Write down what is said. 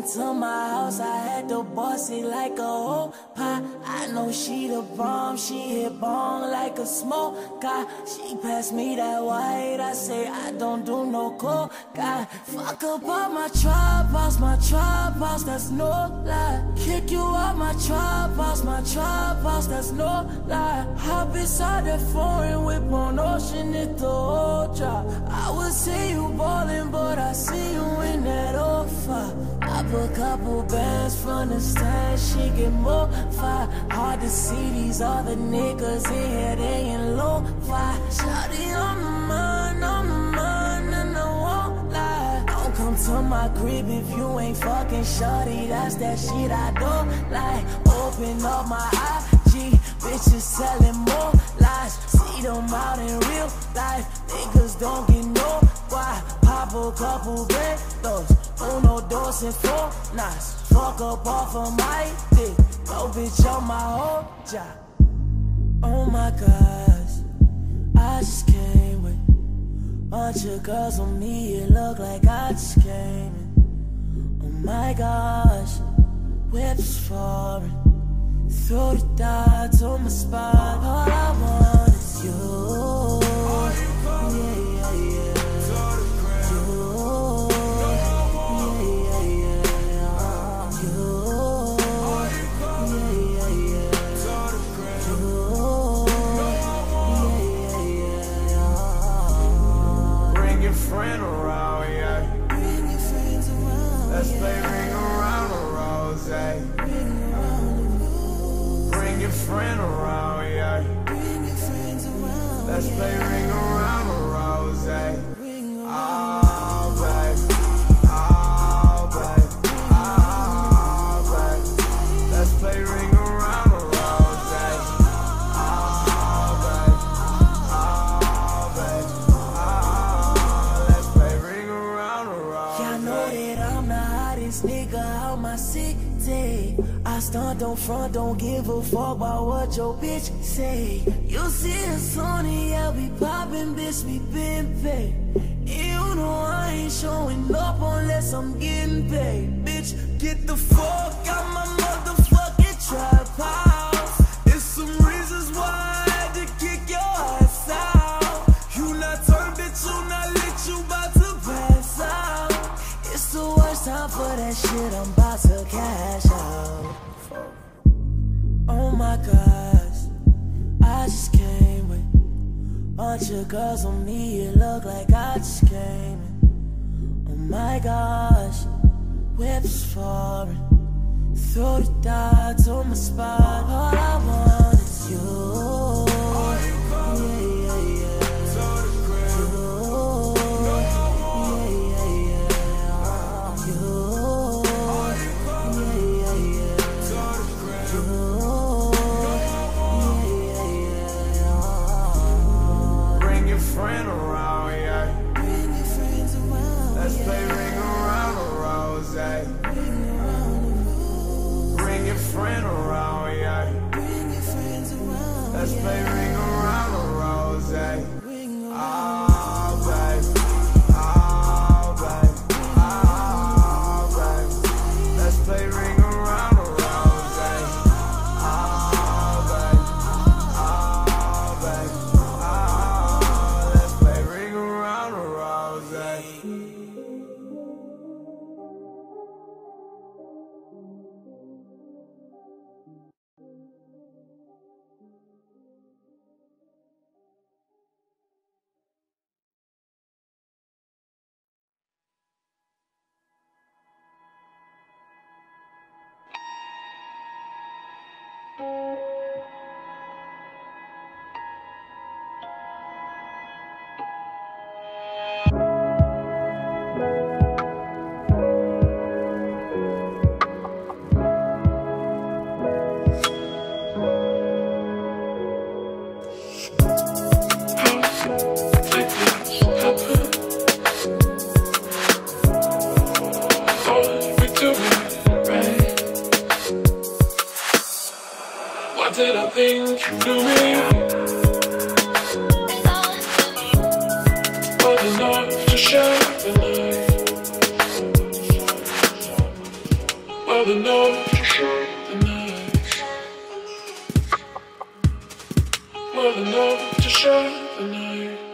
into my house, I had to boss it like a whole pie. I know she the bomb, she hit bong like a smoke guy. She passed me that white, I say I don't do no guy. Fuck up all my trap my trap that's no lie. My house, my house, that's no lie. Hop inside that foreign whip on ocean, it the whole drop. I would see you ballin', but I see you in that fire. I put a couple bands from the stand, she get more fire. Hard to see these other niggas in here, they ain't low fire. Shawty on my mind, on my mind, my crib if you ain't fucking shawty, that's that shit I don't like. Open up my IG, bitches selling more lies. See them out in real life, niggas don't get no why. Pop a couple bandos. Uno, dos, and four nights. Fuck up off of my dick. No bitch on my whole job. Oh my gosh, I just came bunch of girls on me. It look like I just came in. Oh my gosh, whips foreign. Throw the dots on my spot. All I want is you. Yeah. City. I stunt, don't front, don't give a fuck about what your bitch say. You see us on it, yeah, we poppin', bitch, we been paid. You know I ain't showing up unless I'm getting paid. Bitch, get the fuck out my motherfucking. There's some reasons why I had to kick your ass out. You not turned, bitch, not to pass out. It's the worst time for that shit, I'm bunch of girls on me, it look like I just came in. Oh my gosh, whips foreign, throw the dots on my spot. All I want is you. Why did I think you knew me? But enough to share the night. Well enough to share the night. Well enough to share the night.